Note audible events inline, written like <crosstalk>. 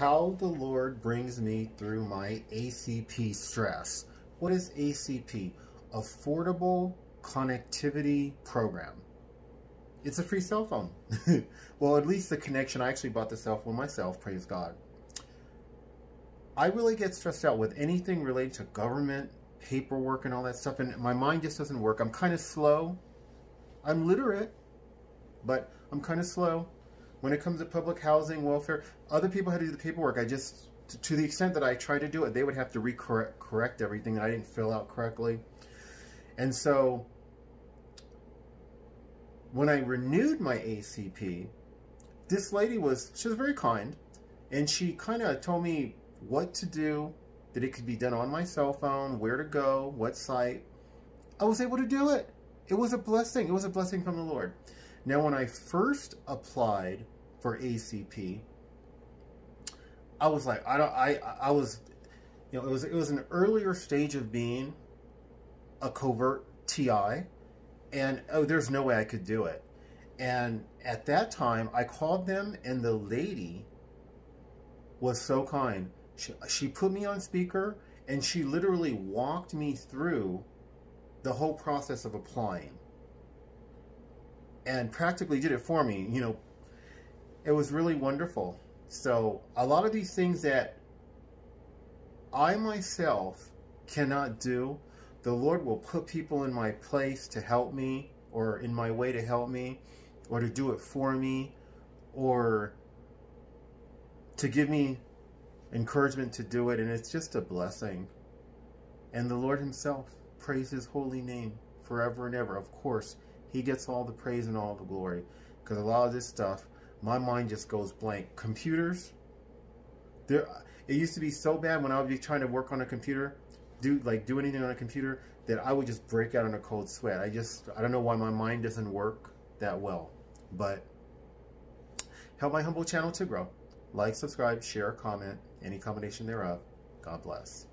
how the Lord brings me through my ACP stress. What is ACP? Affordable Connectivity Program. It's a free cell phone. <laughs> well, at least the connection. I actually bought the cell phone myself, praise God. I really get stressed out with anything related to government, paperwork, and all that stuff, and my mind just doesn't work. I'm kind of slow. I'm literate, but I'm kind of slow. When it comes to public housing, welfare, other people had to do the paperwork. I just, to the extent that I tried to do it, they would have to recorrect correct everything that I didn't fill out correctly. And so, when I renewed my ACP, this lady was, she was very kind, and she kind of told me what to do, that it could be done on my cell phone, where to go, what site. I was able to do it. It was a blessing. It was a blessing from the Lord. Now, when I first applied for ACP, I was like, I don't, I, I was, you know, it was, it was an earlier stage of being a covert TI, and oh, there's no way I could do it. And at that time, I called them, and the lady was so kind. She, she put me on speaker, and she literally walked me through the whole process of applying and practically did it for me. You know, it was really wonderful. So a lot of these things that I myself cannot do, the Lord will put people in my place to help me or in my way to help me or to do it for me or to give me encouragement to do it. And it's just a blessing. And the Lord himself, praise his holy name forever and ever. Of course, he gets all the praise and all the glory. Because a lot of this stuff, my mind just goes blank. Computers, there. It used to be so bad when I would be trying to work on a computer, do like do anything on a computer, that I would just break out in a cold sweat. I just, I don't know why my mind doesn't work that well. But help my humble channel to grow. Like, subscribe, share, comment, any combination thereof. God bless.